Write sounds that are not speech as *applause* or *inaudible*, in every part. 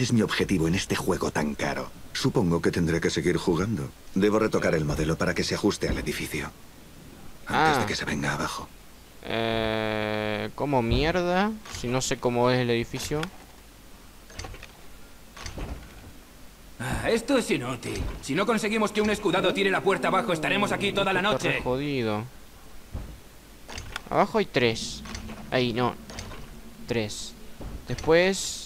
Ese es mi objetivo en este juego tan caro. Supongo que tendré que seguir jugando. Debo retocar el modelo para que se ajuste al edificio. Antes Ah. de que se venga abajo. Eh, ¿Cómo mierda? Si no sé cómo es el edificio. Ah, esto es inútil. Si no conseguimos que un escudado tire la puerta abajo, estaremos aquí toda la noche. jodido. Abajo hay tres. Ahí, no. Tres. Después...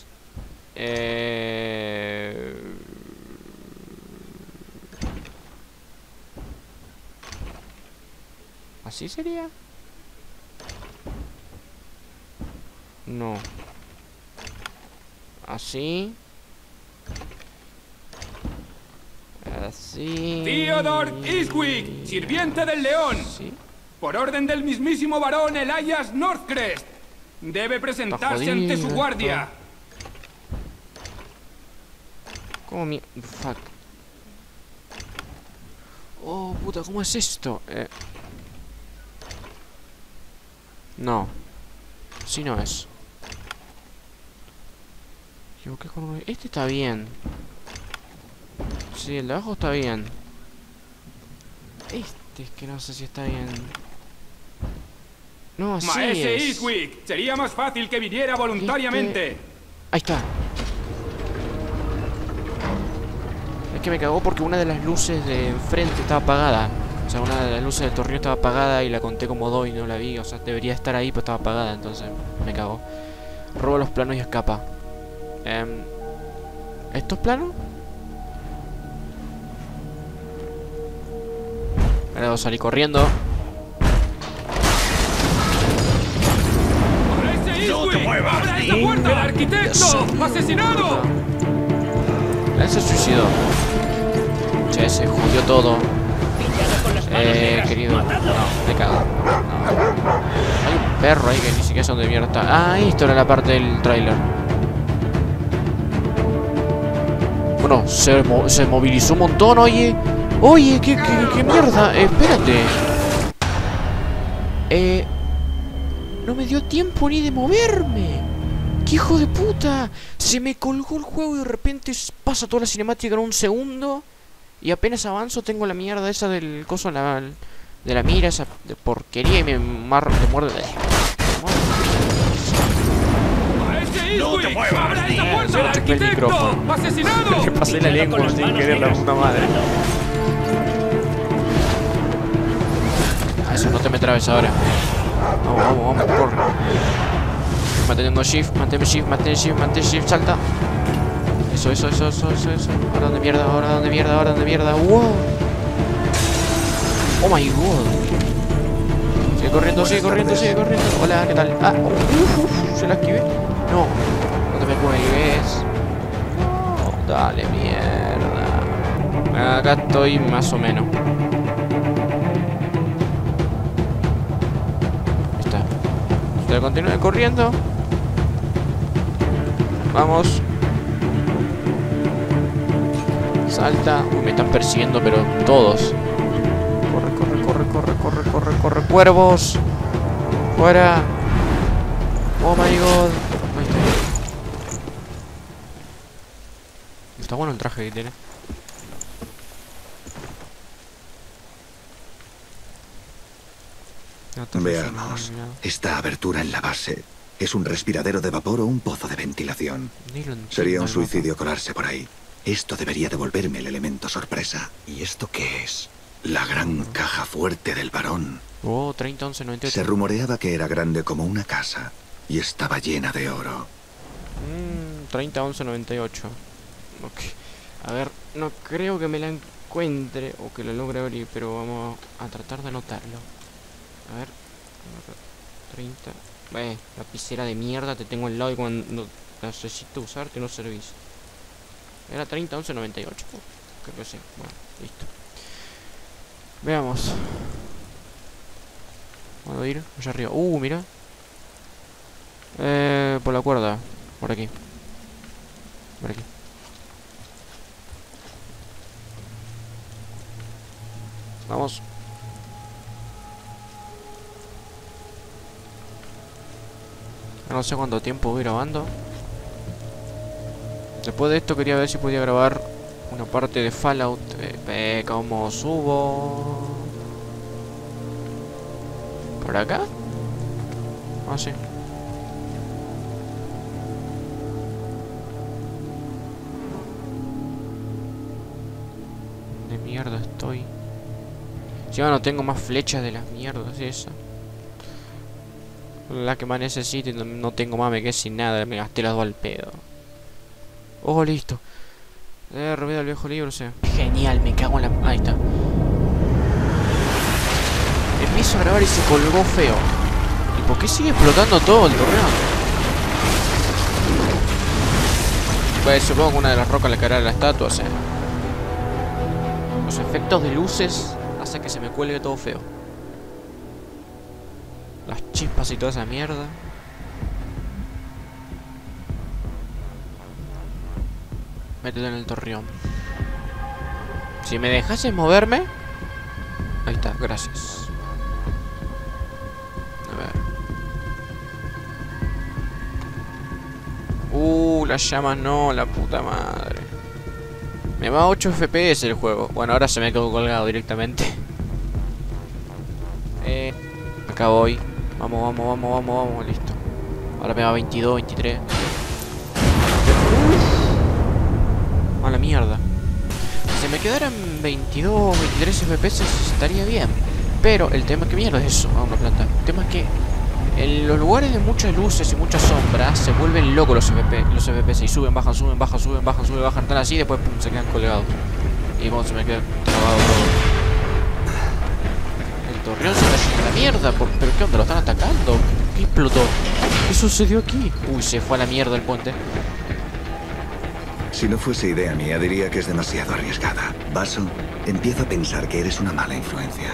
Eh... ¿Así sería? No. Así. Así. Theodore Eastwick, sirviente del león. Sí. Por orden del mismísimo varón Elias Northcrest. Debe presentarse ante su guardia. ¿Cómo mi... Fuck. Oh, puta, ¿cómo es esto? Eh... No. Sí no es. Con. Este está bien. Sí, el de abajo está bien. Este es que no sé si está bien. No, así Maese es. Eastwick, sería más fácil que viniera voluntariamente. Ahí está. Que me cagó porque una de las luces de enfrente estaba apagada. O sea, una de las luces del torneo estaba apagada y la conté como dos y no la vi. O sea, debería estar ahí, pero estaba apagada, entonces me cagó. Roba los planos y escapa. Em, ¿Estos planos? Ahora salir corriendo. ¡Maese Eastwick! ¡Abra esta puerta! ¡El arquitecto! ¡Asesinado! Él se suicidó. Se jodió todo. Eh, querido. No, me cago. No. Hay un perro ahí que ni siquiera sé dónde mierda está. Ah, esto era la parte del tráiler. Bueno, se, mo- se movilizó un montón, oye. Oye, qué, qué, mierda. Espérate. Eh. No me dio tiempo ni de moverme. ¡Qué hijo de puta! Se me colgó el juego y de repente pasa toda la cinemática en un segundo. Y apenas avanzo tengo la mierda esa del coso la, de la mira, esa de porquería y me mar me muerde. ¡Maese Eastwick! ¡Abra esta! ¡El micrófono. ¡Asesinado! pasé la lengua sin querer la puta madre. Ah, eso no te me trabes ahora. Vamos, vamos, vamos, corre. Manteniendo shift, mantén shift, mantén shift, mantén shift, salta. Eso, eso, eso, eso, eso, eso. Ahora donde mierda, ahora donde mierda, ahora donde mierda. Wow. Oh my god. Sigue corriendo, sigue corriendo, sigue corriendo. Hola, ¿qué tal? Ah, uf, uf, se la esquivé. No, no te me cuelgues. No, dale mierda. Acá estoy más o menos. Ahí está. Usted continúe corriendo. Vamos. Salta. Uy, me están persiguiendo, pero todos. Corre, corre, corre, corre, corre, corre, corre. Cuervos. Fuera. Oh my god. Ahí está. Está bueno el traje que tiene. Veamos. Esta abertura en la base es un respiradero de vapor o un pozo de ventilación. Sería un suicidio colarse por ahí. Esto debería devolverme el elemento sorpresa. ¿Y esto qué es? La gran caja fuerte del varón. Oh, 30, 11, 98. Se rumoreaba que era grande como una casa y estaba llena de oro. Mm, 30, 11, 98. Ok. A ver, no creo que me la encuentre o que la logre abrir, pero vamos a tratar de anotarlo. A ver. 30. Eh, lapicera de mierda te tengo al lado y cuando necesito usarte no servís. Era 30, 11, 98. Creo que sí. Bueno, listo. Veamos. ¿Puedo ir? Allá arriba. Uh, mira. Eh, por la cuerda. Por aquí. Por aquí. Vamos. No sé cuánto tiempo voy grabando. Después de esto quería ver si podía grabar una parte de Fallout. Eh, cómo subo. ¿Por acá? Ah, sí. De mierda estoy. Si no tengo más flechas de las mierdas esa. La que más necesito no tengo más, me quedé sin nada, me gasté las dos al pedo. Oh, listo. Eh, revido el viejo libro, o sea. Genial, me cago en la... Ahí está. Empiezo a grabar y se colgó feo. ¿Y por qué sigue explotando todo el torreón? Pues supongo que una de las rocas le caerá a la estatua, o sea. Los efectos de luces hacen que se me cuelgue todo feo. Las chispas y toda esa mierda. Métete en el torreón. Si me dejases moverme... Ahí está, gracias. A ver. Uh, las llamas no, la puta madre. Me va a 8 FPS el juego. Bueno, ahora se me quedó colgado directamente. *laughs* Eh, acá voy. Vamos, vamos, vamos, vamos, vamos, listo. Ahora me va 22, 23. Mierda. Si se me quedaran 22, 23 FPS estaría bien. Pero el tema que mierda es eso. Ah, una planta. El tema es que en los lugares de muchas luces y muchas sombras se vuelven locos los, FP, los FPS y suben, bajan, suben, bajan, suben, bajan, suben, bajan, están así después pum, se quedan colgados. Y bueno, se me queda trabado. El torreón se está yendo a la mierda. por- ¿Pero qué onda? ¿Lo están atacando? ¿Qué explotó? ¿Qué sucedió aquí? Uy, se fue a la mierda el puente. Si no fuese idea mía, diría que es demasiado arriesgada. Vaso, empiezo a pensar que eres una mala influencia.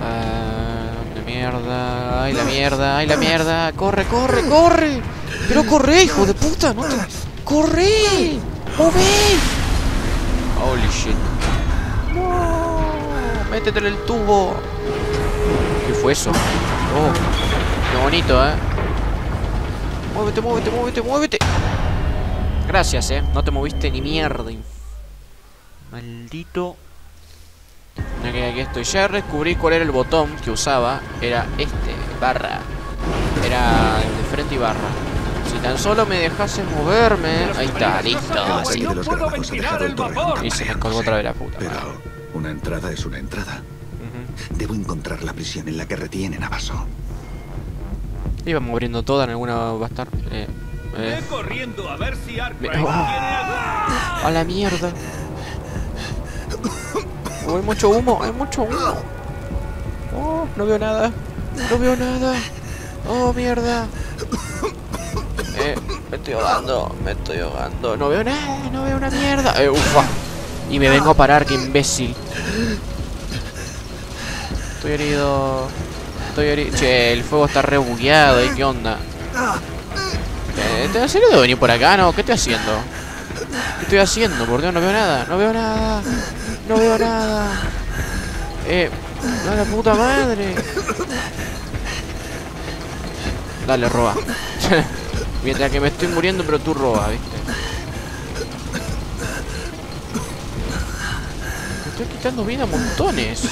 Ah, la mierda, ay la mierda, ay la mierda, corre, corre, corre, pero corre, hijo de puta, no te, corre, move, holy shit, no, métete en el tubo, ¿qué fue eso? Oh, qué bonito, eh, muévete, muévete, muévete, muévete, gracias, eh, no te moviste ni mierda, inf- maldito Ok, aquí estoy. Ya descubrí cuál era el botón que usaba. Era este, barra. Era el de frente y barra. Si tan solo me dejase moverme. Ahí está, listo. Vapor. Y se me colgó otra vez la puta. Pero una entrada es una entrada. Debo encontrar la prisión en la que retienen a Vaso. Iba moviendo toda, en alguna va a estar. Eh, eh. Ve corriendo a ver si Arkwright oh. algo. A la mierda. Oh, hay mucho humo, hay mucho humo. Oh, no veo nada. No veo nada. Oh, mierda. Eh, me estoy ahogando, me estoy ahogando. No veo nada, no veo una mierda. Eh, ufa. Y me vengo a parar, qué imbécil. Estoy herido. Estoy herido. Che, el fuego está re bugueado. ¿Y qué onda? Eh, ¿En serio debo venir por acá? No, ¿qué estoy haciendo? ¿Qué estoy haciendo? Por Dios, no veo nada, no veo nada, no veo nada. Eh, a la puta madre. Dale, roba. *laughs* Mientras que me estoy muriendo, pero tú roba, ¿viste? Me estoy quitando vida a montones.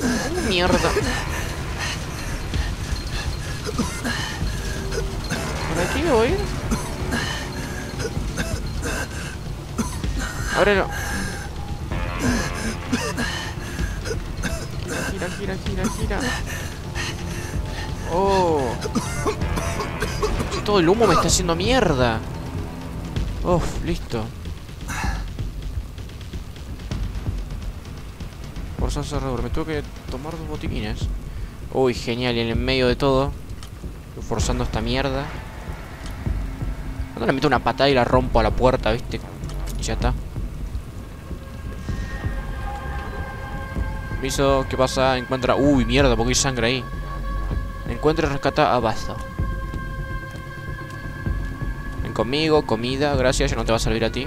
¿Cómo? ¿Cómo mierda? ¿Por aquí debo ir? Ábrelo. Gira, gira, gira, gira. Oh. Todo el humo me está haciendo mierda. Uf, listo. Me tuve que tomar dos botiquines. Uy, genial. Y en el medio de todo. Forzando esta mierda. No le meto una patada y la rompo a la puerta, ¿viste? Y ya está. Aviso, ¿qué pasa? Encuentra... Uy, mierda, porque hay sangre ahí. Encuentra y rescata a Bazo. Ven conmigo, comida, gracias, ya no te va a servir a ti.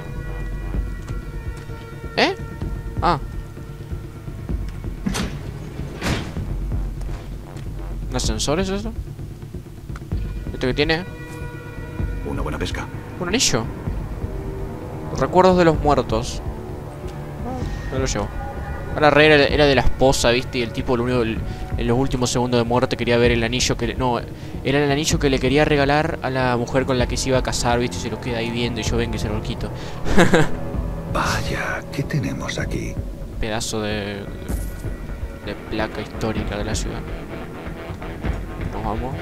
Ascensor es eso? ¿Esto que tiene? Una buena pesca. Un anillo. Recuerdos de los muertos. Me lo llevo. Ahora Rey era, era de la esposa, ¿viste? Y el tipo lo único, el- en los últimos segundos de muerte quería ver el anillo que... le- no, era el anillo que le quería regalar a la mujer con la que se iba a casar, ¿viste? Y se lo queda ahí viendo y yo vengo y se lo quito. *laughs* Vaya, ¿qué tenemos aquí? Pedazo de... De placa histórica de la ciudad. Vamos. Eh,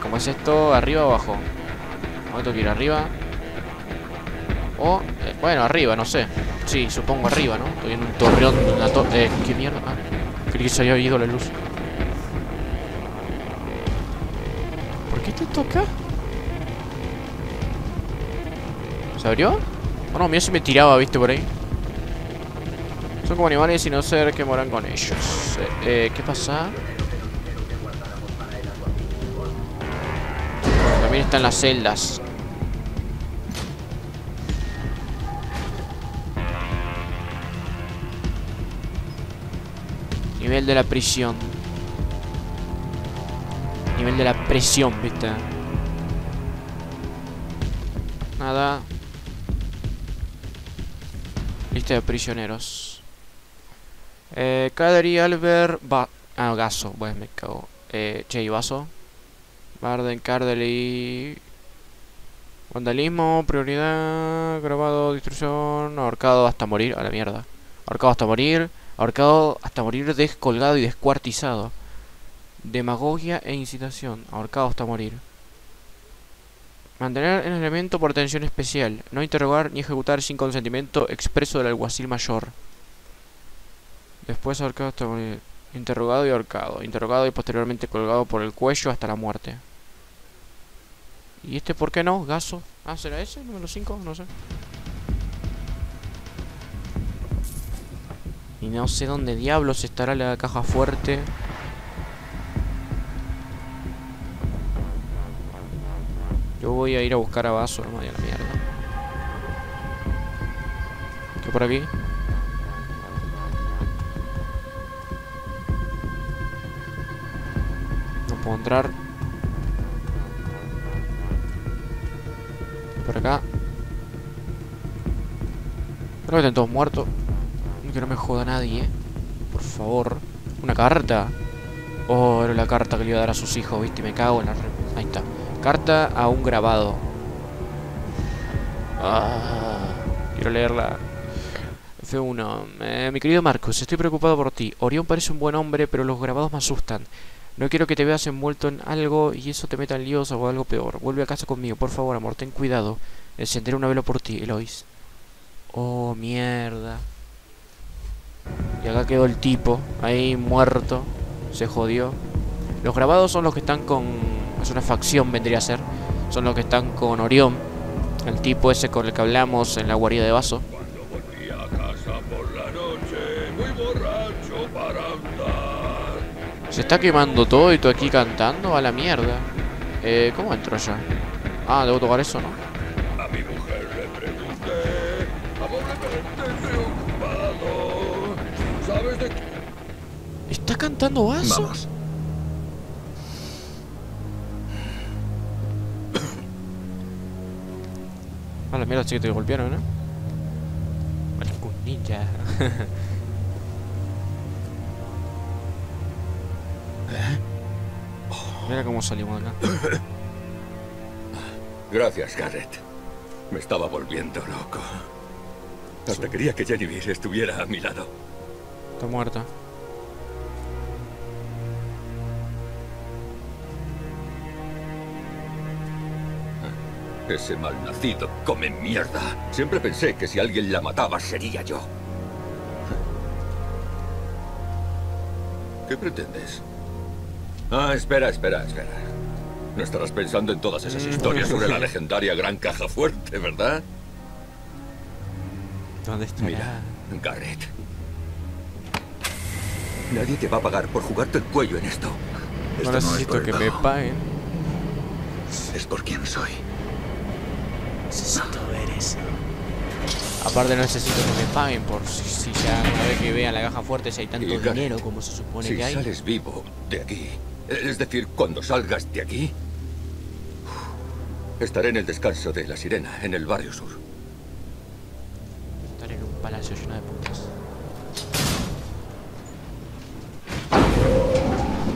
¿Cómo es esto? ¿Arriba o abajo? ¿Dónde tengo que ir? ¿Arriba? O... eh, bueno, arriba, no sé. Sí, supongo arriba, ¿no? Estoy en un torreón, una to eh, ¿qué mierda? Ah, creí que se había ido la luz. ¿Por qué te toca? ¿Se abrió? Oh no, mira si me tiraba, viste, por ahí. Son como animales y no ser que moran con ellos. Eh, eh, ¿qué pasa? Están las celdas. Nivel de la prisión. Nivel de la presión, viste. Nada. Lista de prisioneros. Eh, Kaderi, Albert, ba Ah, Gaso, bueno, me cago. Eh, che, y Vaso. Barden, Cardeli. Vandalismo, prioridad, grabado, destrucción, ahorcado hasta morir, a la mierda. Ahorcado hasta morir, ahorcado hasta morir descolgado y descuartizado. Demagogia e incitación, ahorcado hasta morir. Mantener el elemento por atención especial. No interrogar ni ejecutar sin consentimiento expreso del alguacil mayor. Después ahorcado hasta morir. Interrogado y ahorcado. Interrogado y posteriormente colgado por el cuello hasta la muerte. ¿Y este por qué no? Gaso. Ah, ¿será ese? Número 5, no sé. Y no sé dónde diablos estará la caja fuerte. Yo voy a ir a buscar a Vaso, no me la mierda. ¿Qué por aquí? No puedo entrar. Creo que están todos muertos. Que no me joda nadie, eh. Por favor. Una carta. Oh, era la carta que le iba a dar a sus hijos, viste. Me cago en la... Ahí está. Carta a un grabado. Ah, quiero leerla. F1. Eh, mi querido Marcos, estoy preocupado por ti. Orión parece un buen hombre, pero los grabados me asustan. No quiero que te veas envuelto en algo y eso te meta en líos o algo peor. Vuelve a casa conmigo, por favor, amor, ten cuidado. Encenderé una vela por ti, Elois. Oh, mierda. Y acá quedó el tipo, ahí muerto. Se jodió. Los grabados son los que están con... Es una facción, vendría a ser. Son los que están con Orión. El tipo ese con el que hablamos en la guarida de vaso. Se está quemando todo y tú aquí cantando a la mierda. Eh, ¿cómo entro yo? Ah, debo tocar eso, ¿no? Cantando vaso? Vamos. *coughs* A la mierda, sí que te golpearon, ¿eh? Algún ninja. *laughs* Mira cómo salimos de acá. *coughs* Gracias, Garrett. Me estaba volviendo loco. Hasta quería que Genevieve estuviera a mi lado. Está muerta. Ese malnacido come mierda. Siempre pensé que si alguien la mataba sería yo. ¿Qué pretendes? Ah, espera, espera, espera. No estarás pensando en todas esas historias sobre la *laughs* legendaria gran caja fuerte, ¿verdad? ¿Dónde estará? Mira, Garrett. Nadie te va a pagar por jugarte el cuello en esto. no Esto no es necesito que me paguen. Es por quien soy. Necesito ver eso. Aparte necesito que me paguen por si, si ya una vez que vean la caja fuerte si hay tanto dinero como se supone Si que hay. sales vivo de aquí, es decir, cuando salgas de aquí, estaré en el descanso de la sirena, en el barrio sur. Estar en un palacio lleno de putas.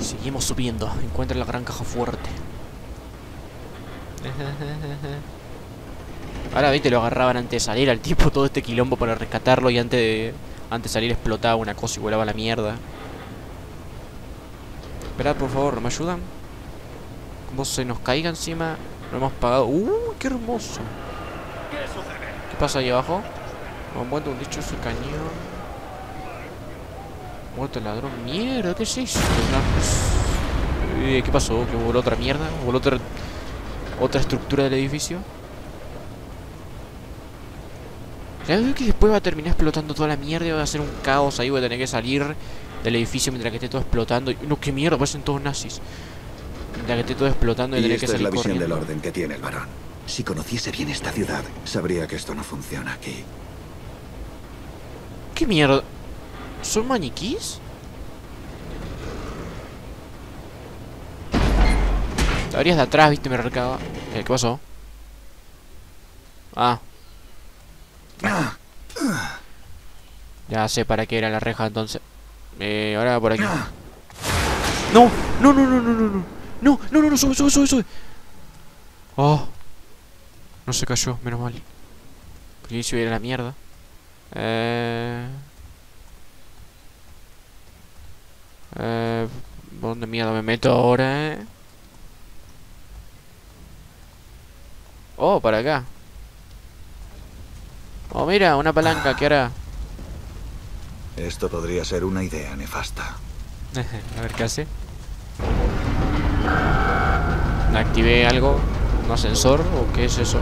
Seguimos subiendo. Encuentra la gran caja fuerte. *laughs* Ahora viste, lo agarraban antes de salir al tipo todo este quilombo para rescatarlo y antes de, antes de salir explotaba una cosa y volaba la mierda. Esperad, por favor, ¿me ayudan? Como se nos caiga encima, no hemos pagado. ¡Uh, qué hermoso! ¿Qué pasa ahí abajo? Me han muerto un dichoso cañón. Muerto el ladrón. Mierda, ¿qué es eso? Eh, ¿Qué pasó? ¿Que voló otra mierda? ¿Voló otra, otra estructura del edificio? ¿Sabes que después va a terminar explotando toda la mierda y va a ser un caos ahí? Voy a tener que salir del edificio mientras que esté todo explotando. No, qué mierda, parecen todos nazis. Mientras que esté todo explotando y, Y tener que esta es salir la visión corriendo. del orden que tiene el varón. Si conociese bien esta ciudad, sabría que esto no funciona aquí. ¿Qué mierda? ¿Son maniquís? Te abrías de atrás, viste, me recaba. ¿Qué pasó? Ah. Ya sé para qué era la reja entonces. Eh, ahora por aquí. No, no, no, no, no, no, no. No, no, no, no, sube, sube, sube, sube. Oh. No se cayó, menos mal. Porque si hubiera la mierda. Eh... Eh... ¿Dónde mierda me meto ahora, eh? Oh, para acá. Oh, mira, una palanca, ¿qué hará? Esto podría ser una idea nefasta. *laughs* A ver qué hace. Activé algo, un ascensor o qué es eso.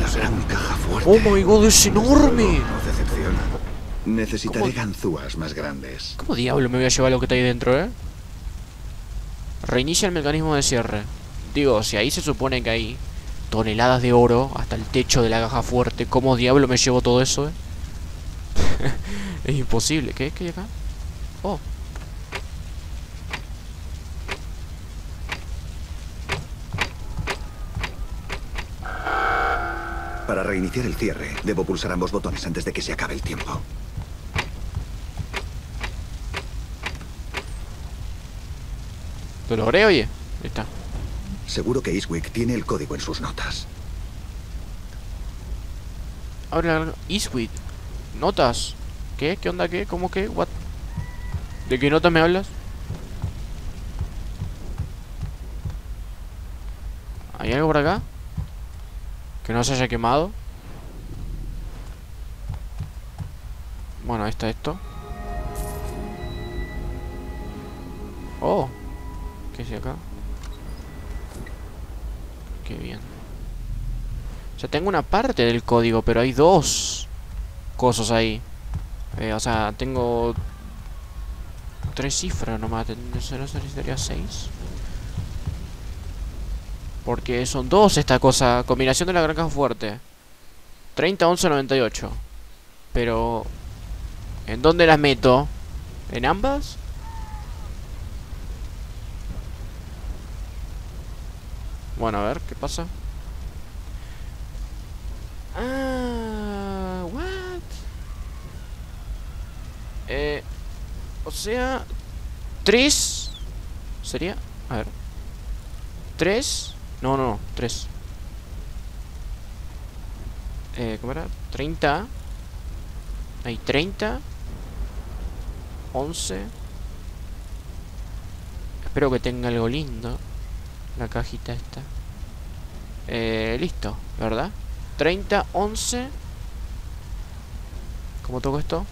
La gran caja fuerte. Oh my god, es enorme. No decepciona. Necesitaré ¿Cómo? ganzúas más grandes. ¿Cómo diablo me voy a llevar lo que está ahí dentro, eh? Reinicia el mecanismo de cierre. Digo, si ahí se supone que hay toneladas de oro hasta el techo de la caja fuerte, ¿cómo diablo me llevo todo eso, eh? *laughs* es imposible. ¿Qué? ¿Qué hay acá? Oh. Para reiniciar el cierre, debo pulsar ambos botones antes de que se acabe el tiempo. ¿Lo logré, oye? Ahí está. Seguro que Eastwick tiene el código en sus notas. Abre la... Eastwood. Notas. ¿Qué? ¿Qué onda? ¿Qué? ¿Cómo qué? ¿What? ¿De qué notas me hablas? ¿Hay algo por acá? Que no se haya quemado. Bueno, ahí está esto. Oh. ¿Qué es acá? Qué bien. O sea, tengo una parte del código, pero hay dos cosas ahí. Eh, o sea, tengo tres cifras nomás. ¿No necesitaría seis? Porque son dos esta cosa. Combinación de la gran caja fuerte. 30, 11, 98. Pero... ¿En dónde las meto? ¿En ambas? Bueno, a ver, ¿qué pasa? Ah, what? Eh, o sea, tres sería, a ver, tres, no, no, no, tres. Eh, ¿cómo era? 30 Hay 30 11 Espero que tenga algo lindo La cajita esta. Eh, Listo, ¿verdad? 30, 11 ¿Cómo toco esto?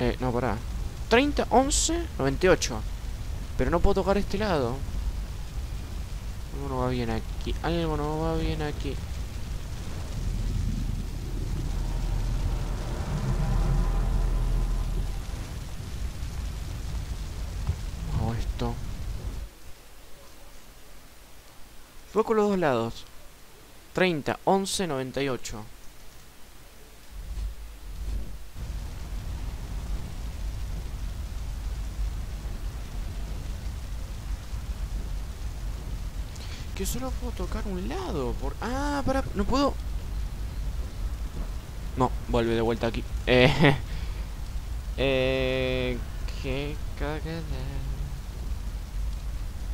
Eh, no, pará. 30, 11, 98 Pero no puedo tocar este lado. Algo no va bien aquí Algo no va bien aquí Hago esto Con los dos lados 30, 11, 98. Que solo puedo tocar un lado. Por... Ah, para. No puedo. No, vuelve de vuelta aquí. *laughs* Eh. eh.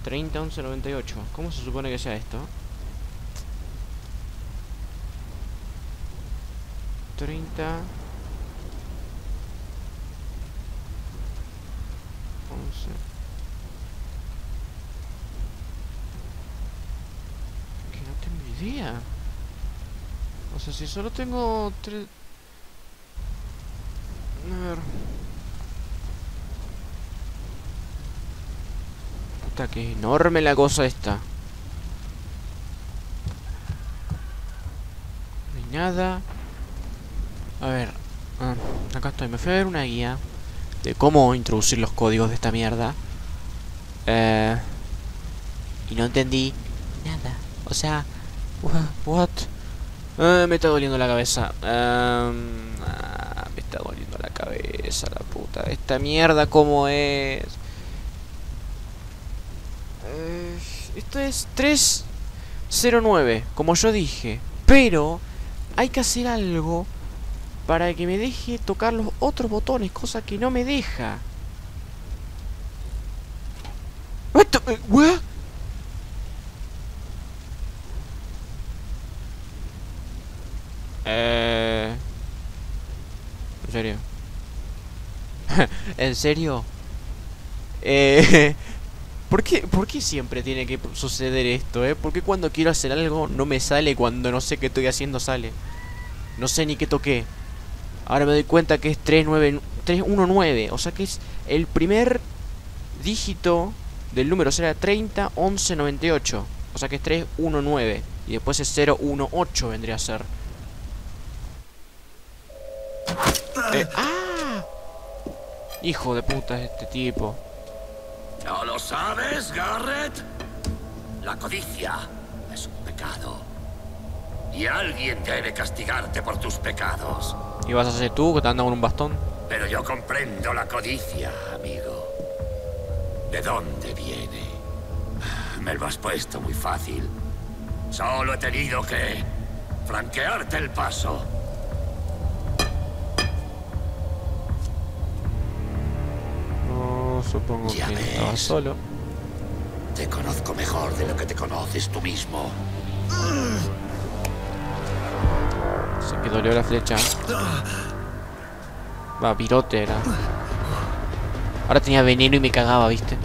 30, 11, 98. ¿Cómo se supone que sea esto? 30 11 Que no tengo idea O sea, si solo tengo tres... A ver Puta, que enorme la cosa esta No hay nada a ver, ah, acá estoy. Me fui a ver una guía de cómo introducir los códigos de esta mierda. Eh, y no entendí nada. O sea, what? Eh, me está doliendo la cabeza. Em, ah, me está doliendo la cabeza, la puta. Esta mierda, ¿cómo es? Eh, esto es 309, como yo dije. Pero hay que hacer algo para que me deje tocar los otros botones, cosa que no me deja. Eh... ¿En serio? *laughs* ¿En serio? Eh... *laughs* ¿Por qué, ¿Por qué siempre tiene que suceder esto, eh? ¿Por qué cuando quiero hacer algo no me sale cuando no sé qué estoy haciendo sale? No sé ni qué toqué. Ahora me doy cuenta que es 319. O sea que es el primer dígito del número. Será 30, 11, 98. O sea que es 319. Y después es 018 vendría a ser. Eh, ¡Ah! Hijo de puta este tipo. ¿No lo sabes, Garrett? La codicia es un pecado. Y alguien debe castigarte por tus pecados. ¿Y vas a ser tú que te andas con un bastón? Pero yo comprendo la codicia, amigo. ¿De dónde viene? Me lo has puesto muy fácil. Solo he tenido que franquearte el paso. No, supongo que estaba solo. Te conozco mejor de lo que te conoces tú mismo. Se me dolió la flecha. Va, pirote era. Ahora tenía veneno y me cagaba, ¿viste?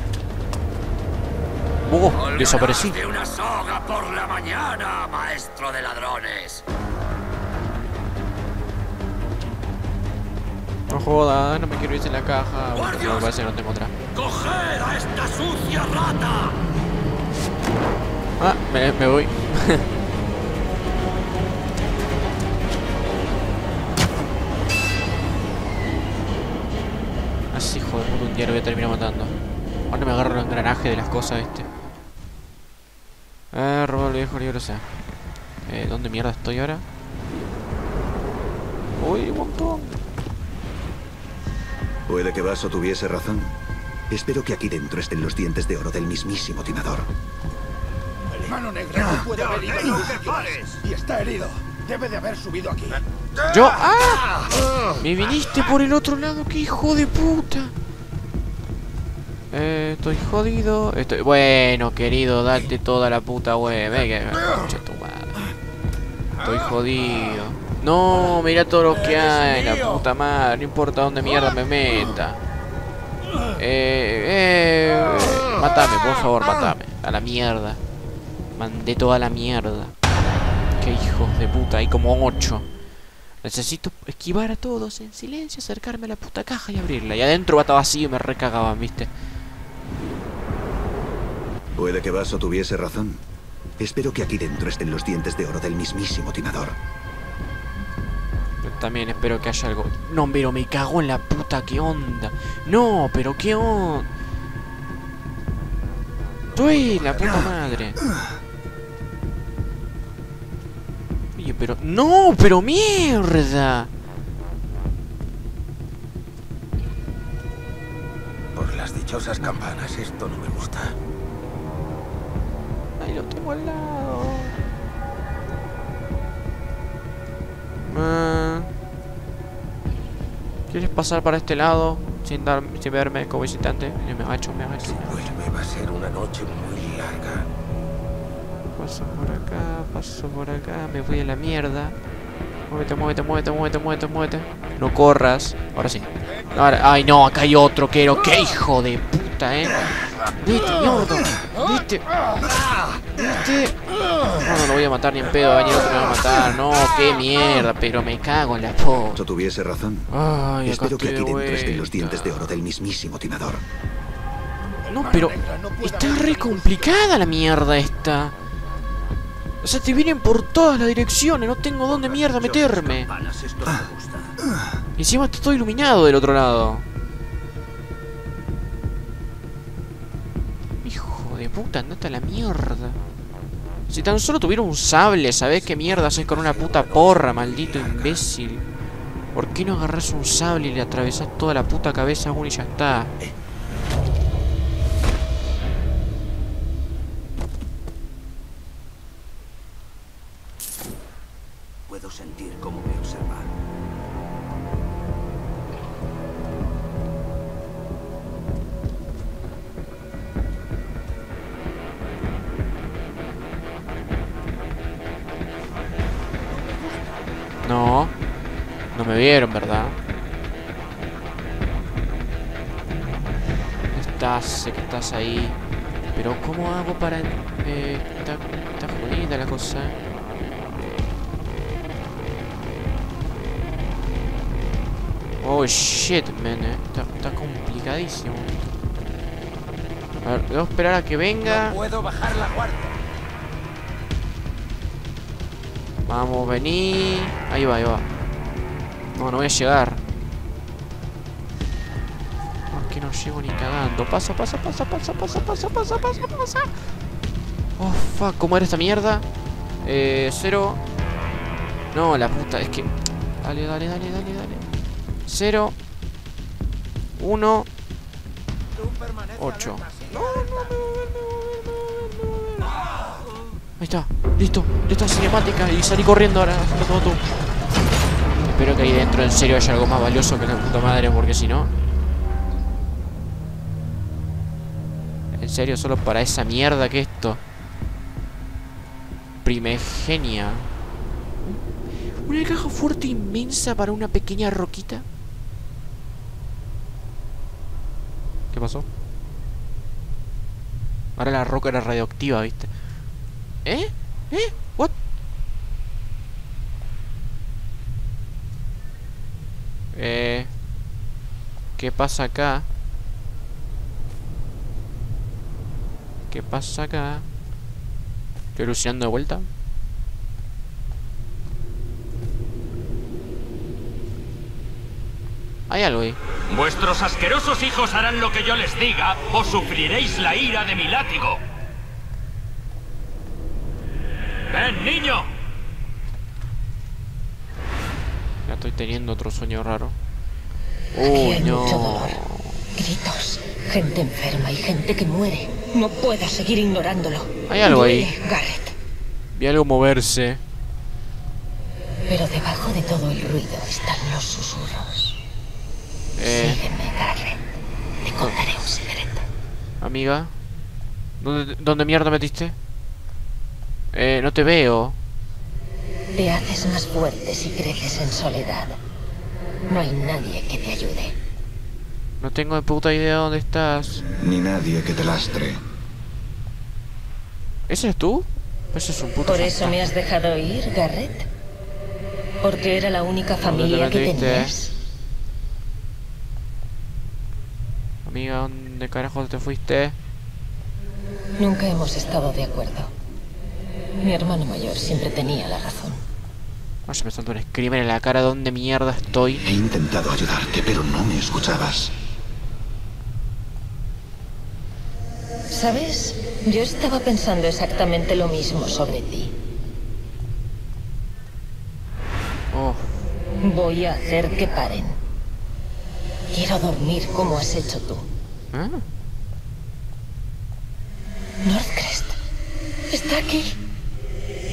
¡Uh! Desaparecí. De una soga por la mañana, maestro de ladrones. No jodas, no me quiero irse en la caja. Bueno, me parece que no tengo otra. ¡Coger a esta sucia rata! Ah, me, me voy. *laughs* Así, hijo de puta, un día lo voy a terminar matando. Ahora me agarro el engranaje de las cosas, este. Eh, robo el viejo libro, sea. Eh, ¿dónde mierda estoy ahora? Uy, un montón. Puede que Vaso tuviese razón. Espero que aquí dentro estén los dientes de oro del mismísimo timador. El mano negra no puede haber ido a Y está herido. Debe de haber subido aquí. ¡Yo! ¡Ah! Me viniste por el otro lado, qué hijo de puta. Eh, estoy jodido. Estoy... Bueno, querido, date toda la puta web. Venga, tu madre. Estoy jodido. No, mira todo lo que hay, la puta madre. No importa dónde mierda me meta. Eh, eh. Matame, por favor, matame. A la mierda. Mandé toda la mierda. Qué hijos de puta, hay como ocho. Necesito esquivar a todos en silencio, acercarme a la puta caja y abrirla. Y adentro va vacío y me recagaban, ¿viste? Puede que Vaso tuviese razón. Espero que aquí dentro estén los dientes de oro del mismísimo timador. También espero que haya algo. No, pero me cago en la puta, ¿qué onda? No, pero ¿qué onda? Estoy la puta madre. pero... ¡No! ¡Pero mierda! Por las dichosas campanas, esto no me gusta. Ahí lo tengo al lado. Ah. ¿Quieres pasar para este lado sin, dar, sin verme como visitante? Yo me agacho, me agacho. Vuelve, va a ser una noche muy larga. Paso por acá, paso por acá, me voy a la mierda. Muévete, muévete, muévete, muévete, muévete, muévete. No corras. Ahora sí. Ahora, ay no, acá hay otro, quiero. ¡Qué hijo de puta, eh! ¡Viste, mierda! ¡Viste! ¿Viste? No, no lo voy a matar ni en pedo, va a venir otro me va a matar. No, qué mierda, pero me cago en la po. Yo tuviese razón. Ay, Espero que aquí de dentro estén los dientes de oro del mismísimo timador. No, pero está re complicada la mierda esta. O sea, te vienen por todas las direcciones, no tengo dónde mierda meterme. No. Y encima está todo iluminado del otro lado. Hijo de puta, andate a la mierda. Si tan solo tuviera un sable, ¿sabés qué mierda haces con una puta porra, maldito imbécil? ¿Por qué no agarras un sable y le atravesás toda la puta cabeza a uno y ya está? Vieron, ¿verdad? Estás, sé que estás ahí. Pero ¿cómo hago para... Eh, está, está jodida la cosa. Oh shit, man. eh. Está, está complicadísimo. A ver, debo esperar a que venga. puedo bajar la guardia. Vamos, vení. Ahí va, ahí va. No, no voy a llegar. ¿Por qué no llego ni cagando? Pasa, pasa, pasa, pasa, pasa, pasa, pasa, pasa, pasa. Oh, fuck, ¿cómo era esta mierda? Eh, cero. No, la puta, es que... Dale, dale, dale, dale, dale. Cero. Uno. Ocho. Ahí está, listo, listo cinemática y salí corriendo ahora. Espero que ahí dentro en serio haya algo más valioso que la puta madre, porque si no. En serio, solo para esa mierda que esto. Primegenia. Una caja fuerte inmensa para una pequeña roquita. ¿Qué pasó? Ahora la roca era radioactiva, ¿viste? ¿Eh? ¿Eh? ¿Qué pasa acá? ¿Qué pasa acá? ¿Estoy alucinando de vuelta? Hay algo ahí. Vuestros asquerosos hijos harán lo que yo les diga o sufriréis la ira de mi látigo. ¡Ven, niño! Ya estoy teniendo otro sueño raro. Aquí hay mucho dolor. no. Gritos, gente enferma y gente que muere. No puedo seguir ignorándolo. Hay algo ahí. Garrett. Vi algo moverse. Pero debajo de todo el ruido están los susurros. Eh, Sígueme, Garrett. Te contaré un secreto. amiga. ¿Dónde, ¿Dónde mierda metiste? Eh, no te veo. Te haces más fuerte si creces en soledad. No hay nadie que te ayude. No tengo de puta idea dónde estás. Ni nadie que te lastre. ¿Ese eres tú? Ese es un puto ¿Por eso me has dejado ir, Garrett? ¿Porque era la única familia que tenías? Amiga, ¿dónde carajo te fuiste? Nunca hemos estado de acuerdo. Mi hermano mayor siempre tenía la razón. No se me saltó un screamer en la cara. ¿Dónde mierda estoy? He intentado ayudarte, pero no me escuchabas. ¿Sabes? Yo estaba pensando exactamente lo mismo sobre ti. Voy a hacer que paren. Quiero dormir como has hecho tú. Ah, Northcrest. Está aquí.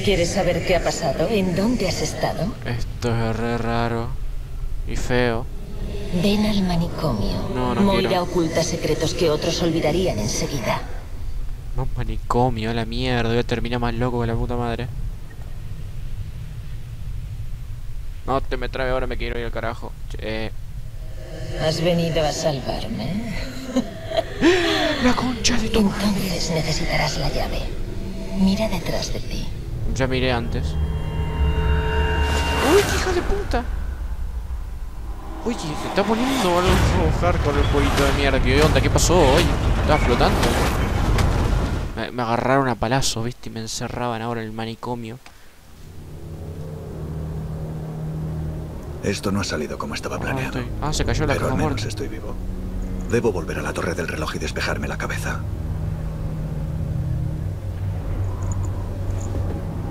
¿Quieres saber qué ha pasado? ¿En dónde has estado? esto es re raro. Y feo. Ven al manicomio. No, no Moira quiero. oculta secretos que otros olvidarían enseguida. No manicomio, la mierda. Voy a terminar más loco que la puta madre. No te me trae ahora, me quiero ir al carajo. Che, Has venido a salvarme. *laughs* La concha de tu madre. Entonces necesitarás la llave. Mira detrás de ti. Ya miré antes. ¡Uy, qué hija de puta! Oye, se está poniendo algo hardcore el jueguito de mierda. ¿Qué onda? ¿Qué pasó? Oye, estaba flotando. Me, me agarraron a palazo, ¿viste? Y me encerraban ahora en el manicomio. Esto no ha salido como estaba Ah, planeado. estoy- ah, se cayó la Pero caja al menos muerta. estoy vivo. Debo volver a la torre del reloj y despejarme la cabeza.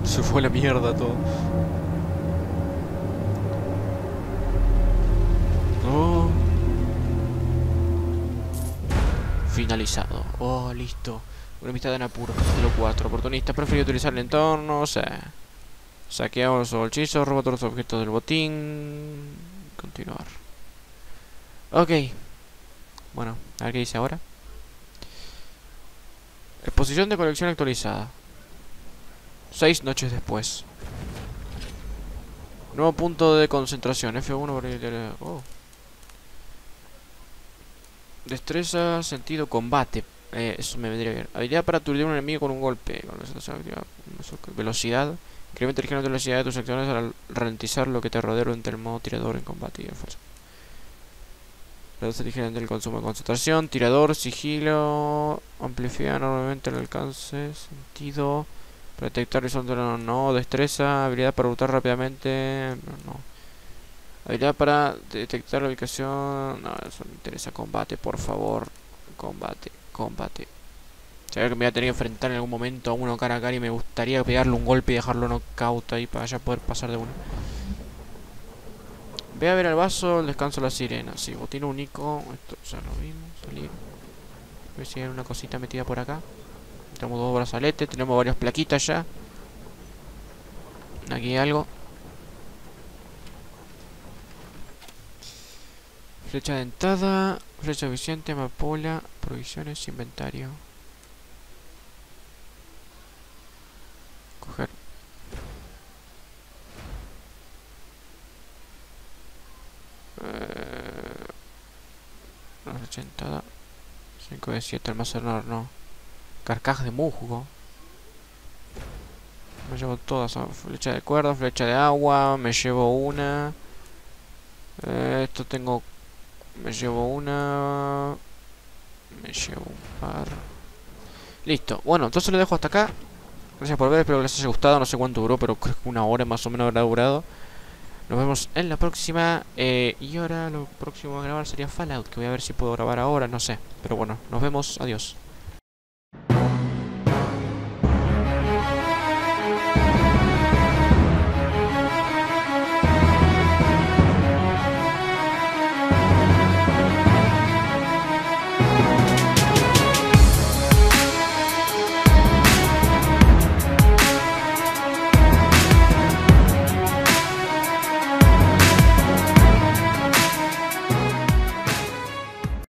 Se fue la mierda todo. Finalizado. Oh, listo. Una amistad en apuro. Capítulo 4. Oportunista preferido utilizar el entorno. O sea. Saqueamos los bolsillos. Roba todos los objetos del botín. Continuar. Ok. Bueno, a ver qué dice ahora. Exposición de colección actualizada. Seis noches después. Nuevo punto de concentración. F1 por el... Oh. Destreza, sentido, combate. Eh, eso me vendría bien. Habilidad para aturdir un enemigo con un golpe. Velocidad. Incrementa ligeramente la velocidad de tus acciones al ralentizar lo que te rodea durante el modo tirador en combate y en fuerza. Reduce ligeramente el consumo de concentración. Tirador, sigilo. Amplifica enormemente el alcance. Sentido. Para detectar horizonte no, destreza, habilidad para lutar rápidamente, no. Habilidad para detectar la ubicación, no, eso me interesa, combate, por favor, combate, combate. Sabía que me iba a tener que enfrentar en algún momento a uno cara a cara y me gustaría pegarle un golpe y dejarlo knockout ahí para ya poder pasar de uno. Ve a ver el vaso, descanso de la sirena, sí, botín único, esto ya lo vimos, salir. A ver si hay una cosita metida por acá. Tenemos dos brazaletes, tenemos varias plaquitas ya. Aquí hay algo. Flecha dentada, flecha eficiente, amapola, provisiones, inventario. Coger. Eh, flecha dentada. 5 de 7, almacenar no. Carcaj de musgo. Me llevo todas. Flecha de cuerda, flecha de agua. Me llevo una. Eh, esto tengo. Me llevo una. Me llevo un par. Listo. Bueno, entonces lo dejo hasta acá. Gracias por ver. Espero que les haya gustado. No sé cuánto duró, pero creo que una hora más o menos habrá durado. Nos vemos en la próxima. eh, y ahora lo próximo a grabar sería Fallout. Que voy a ver si puedo grabar ahora. No sé. Pero bueno, nos vemos. Adiós.